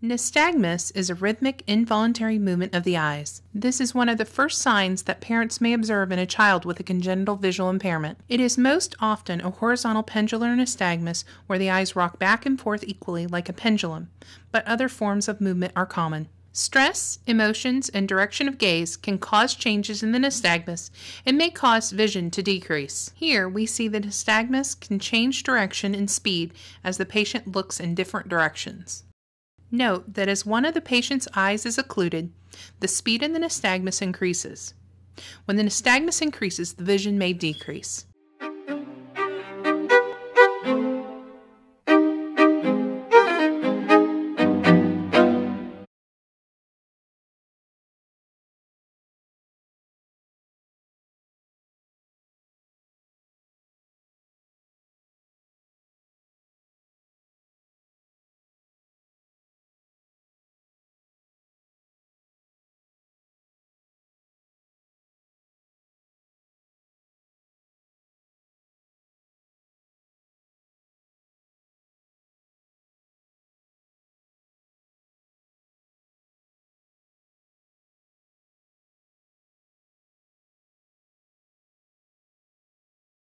Nystagmus is a rhythmic, involuntary movement of the eyes. This is one of the first signs that parents may observe in a child with a congenital visual impairment. It is most often a horizontal pendular nystagmus where the eyes rock back and forth equally like a pendulum, but other forms of movement are common. Stress, emotions, and direction of gaze can cause changes in the nystagmus and may cause vision to decrease. Here we see the nystagmus can change direction and speed as the patient looks in different directions. Note that as one of the patient's eyes is occluded, the speed in the nystagmus increases. When the nystagmus increases, the vision may decrease.